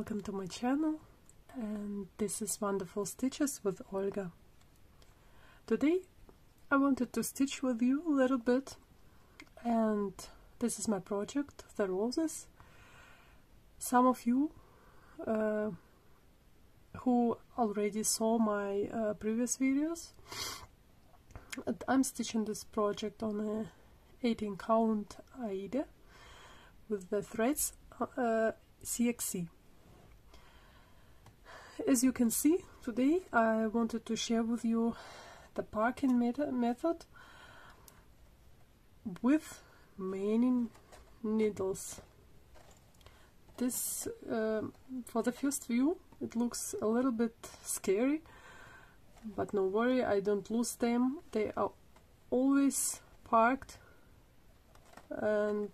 welcome to my channel and this is Wonderful Stitches with Olga. Today I wanted to stitch with you a little bit and this is my project, the roses. Some of you uh, who already saw my uh, previous videos, I'm stitching this project on a 18 count Aida with the threads uh, CXC. As you can see, today I wanted to share with you the parking method with many needles. This, uh, for the first view, it looks a little bit scary, but no worry, I don't lose them. They are always parked and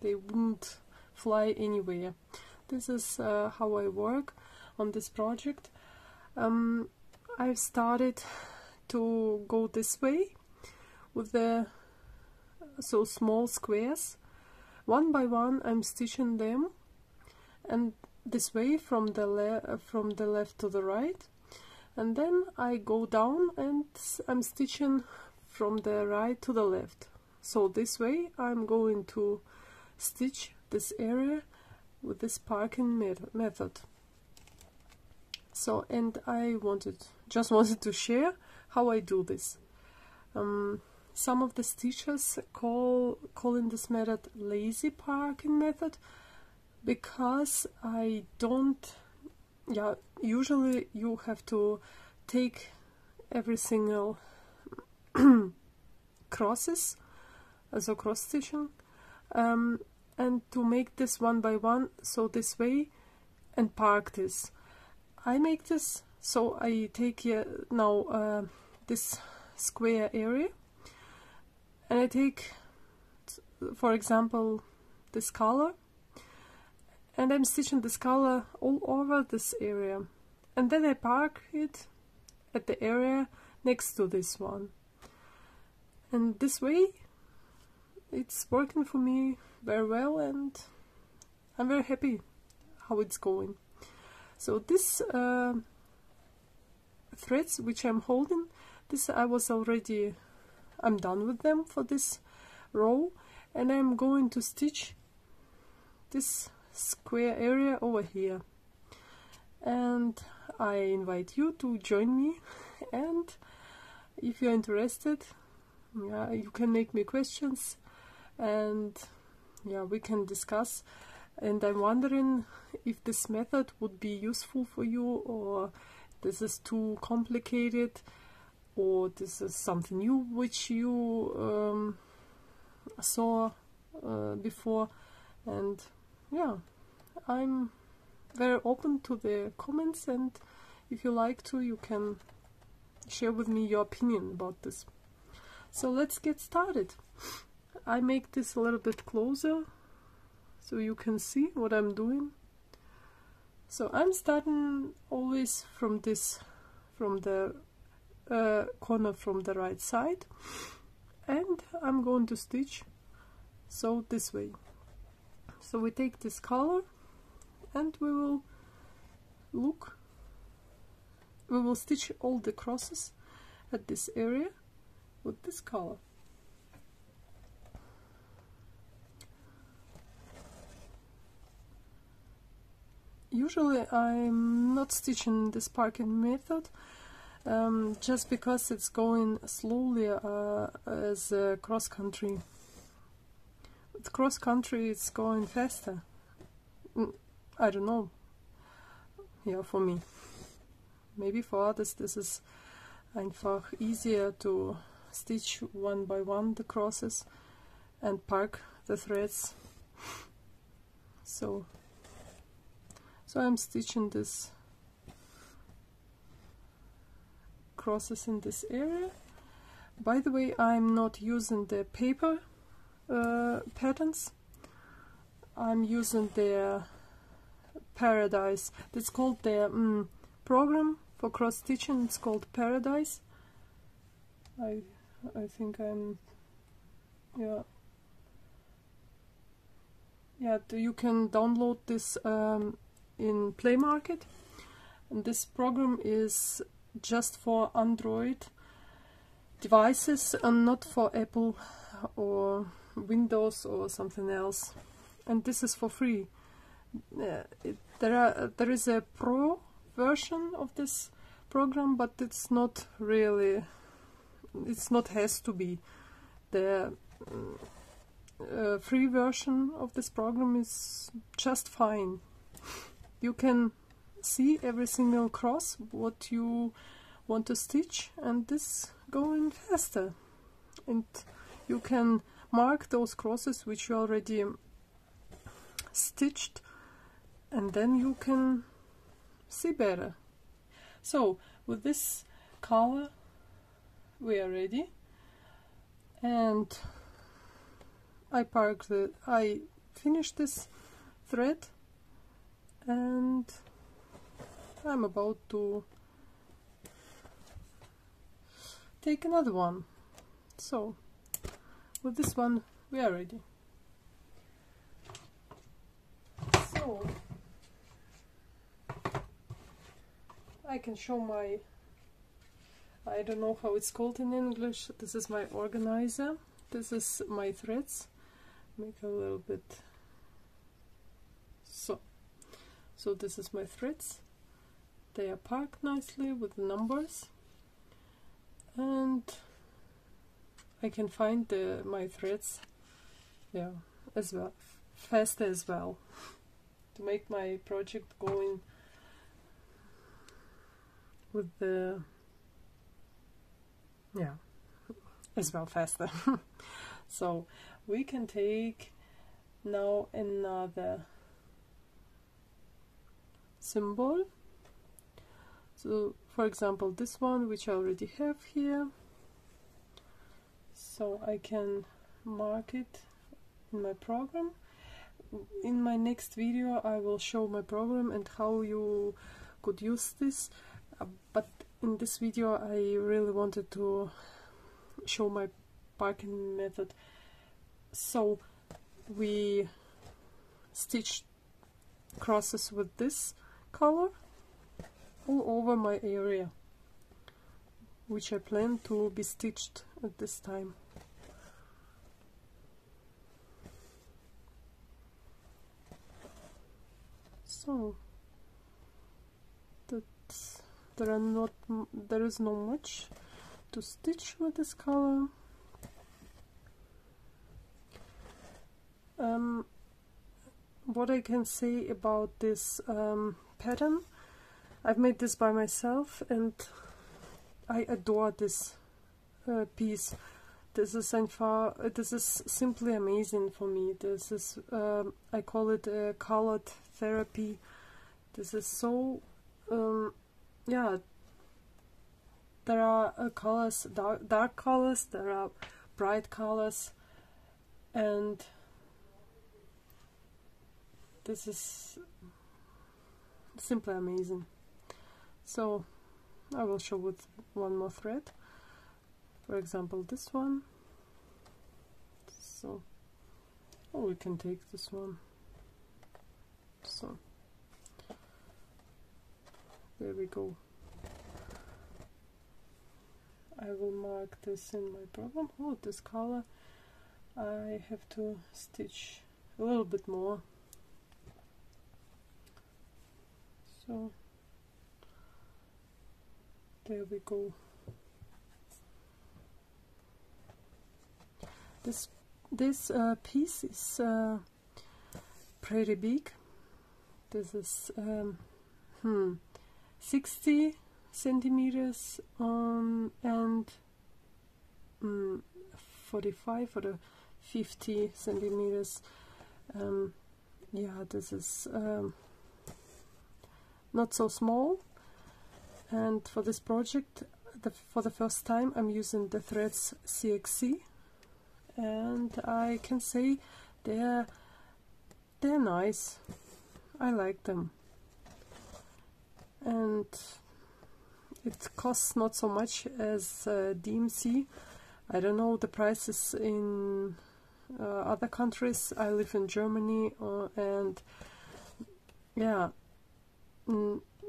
they wouldn't fly anywhere. This is uh, how I work on this project. Um, I've started to go this way with the so small squares. One by one I'm stitching them and this way from the from the left to the right and then I go down and I'm stitching from the right to the left so this way I'm going to stitch this area with this parking method so and I wanted just wanted to share how I do this. Um, some of the stitchers call calling this method lazy parking method because I don't yeah usually you have to take every single crosses as a cross stitching um, and to make this one by one so this way and park this I make this so I take here now uh, this square area. And I take for example this color. And I'm stitching this color all over this area. And then I park it at the area next to this one. And this way it's working for me very well and I'm very happy how it's going. So this uh, threads which I'm holding, this I was already, I'm done with them for this row. And I'm going to stitch this square area over here. And I invite you to join me. And if you're interested yeah, you can make me questions. And yeah we can discuss and I'm wondering if this method would be useful for you or this is too complicated or this is something new which you um, saw uh, before. And yeah I'm very open to the comments and if you like to you can share with me your opinion about this. So let's get started. I make this a little bit closer so you can see what I'm doing. So I'm starting always from this from the uh, corner from the right side and I'm going to stitch so this way. So we take this color and we will look we will stitch all the crosses at this area with this color usually I'm not stitching this parking method um, just because it's going slowly uh, as cross country. With cross country it's going faster. Mm, I don't know. Yeah, for me. Maybe for others this is einfach easier to stitch one by one the crosses and park the threads. So so I'm stitching this crosses in this area. By the way I'm not using the paper uh, patterns. I'm using the Paradise. It's called the um, program for cross stitching. It's called Paradise. I I think I'm yeah. Yeah you can download this um, in Play Market. And this program is just for Android devices and not for Apple or Windows or something else. And this is for free. Uh, it, there are there is a pro version of this program, but it's not really. It's not has to be. The uh, free version of this program is just fine. You can see every single cross what you want to stitch and this going faster. And you can mark those crosses which you already stitched and then you can see better. So with this color we are ready. And I parked the I finished this thread and I'm about to take another one. So with this one we are ready. So I can show my I don't know how it's called in English. This is my organizer. This is my threads. Make a little bit so so this is my threads. They are packed nicely with the numbers. And I can find the, my threads yeah as well faster as well. To make my project going with the yeah as well faster. So we can take now another symbol. So for example this one which I already have here. So I can mark it in my program. In my next video I will show my program and how you could use this. Uh, but in this video I really wanted to show my parking method. So we stitch crosses with this color all over my area which I plan to be stitched at this time. So that there are not there is not much to stitch with this color. Um, what I can say about this um, pattern I've made this by myself and I adore this uh, piece. This is far, this is simply amazing for me. This is um, I call it a colored therapy. This is so um, yeah. There are uh, colors, dark, dark colors. There are bright colors, and this is simply amazing. So I will show with one more thread. For example this one. So oh we can take this one. So there we go. I will mark this in my program oh this color. I have to stitch a little bit more so there we go. This this uh, piece is uh, pretty big. This is um, hmm, 60 centimeters um, and um, 45 or 50 centimeters. Um, yeah this is um, not so small. And for this project the, for the first time I'm using the threads CXC and I can say they're they're nice. I like them. And it costs not so much as uh, DMC I don't know the prices in uh, other countries. I live in Germany uh, and yeah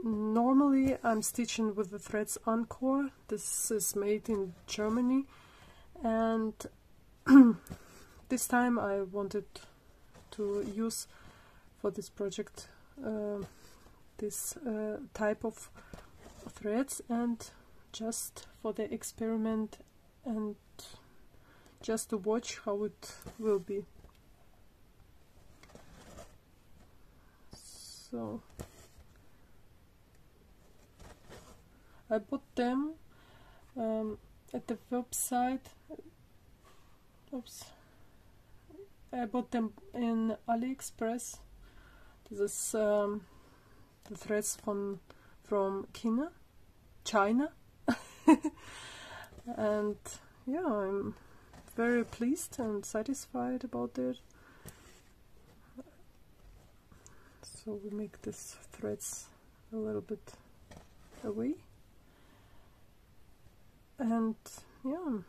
normally I'm stitching with the threads Anchor. This is made in Germany and this time I wanted to use for this project uh, this uh, type of threads and just for the experiment and just to watch how it will be. So I bought them um, at the website. Oops. I bought them in AliExpress. This is um, the threads from from China, China, and yeah, I'm very pleased and satisfied about it. So we make these threads a little bit away and yeah.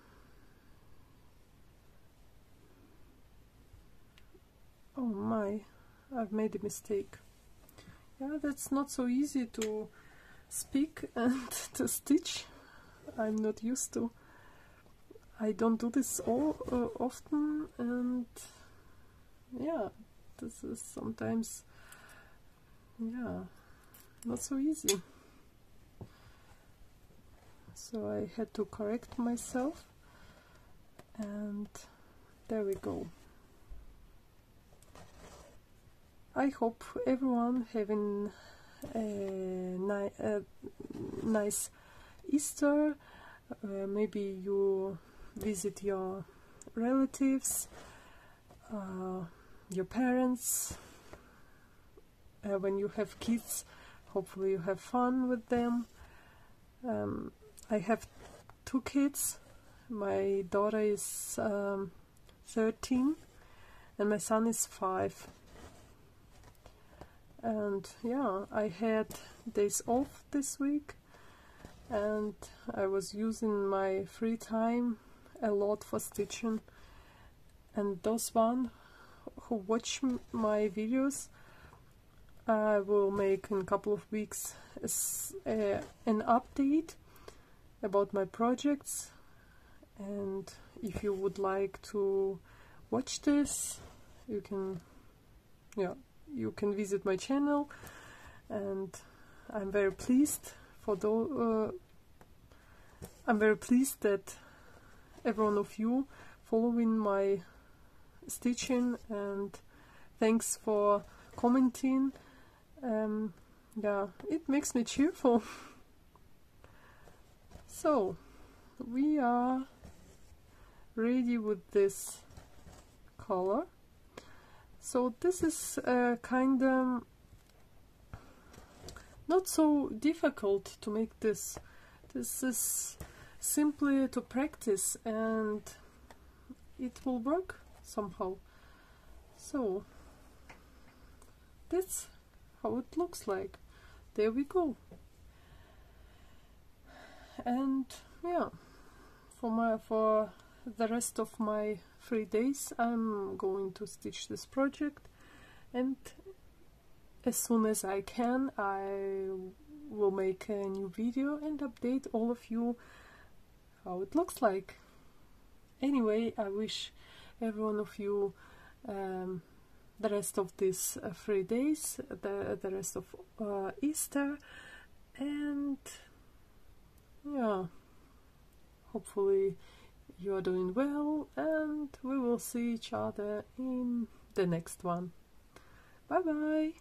Oh my I've made a mistake. Yeah that's not so easy to speak and to stitch. I'm not used to. I don't do this all uh, often and yeah this is sometimes yeah not so easy so I had to correct myself. And there we go. I hope everyone having a, ni a nice Easter. Uh, maybe you visit your relatives uh, your parents. Uh, when you have kids hopefully you have fun with them. Um, I have two kids. My daughter is um, 13 and my son is 5. And yeah, I had days off this week and I was using my free time a lot for stitching and those one who watch my videos I will make in a couple of weeks a, an update about my projects. And if you would like to watch this you can yeah you can visit my channel. And I'm very pleased for those uh, I'm very pleased that every one of you following my stitching and thanks for commenting. Um, yeah it makes me cheerful So, we are ready with this color. So this is uh, kind of not so difficult to make this. This is simply to practice and it will work somehow. So that's how it looks like. There we go and yeah for my for the rest of my three days I'm going to stitch this project. And as soon as I can I will make a new video and update all of you how it looks like. Anyway I wish every one of you um, the rest of these uh, three days the, the rest of uh, Easter. And yeah. Hopefully you are doing well and we will see each other in the next one. Bye bye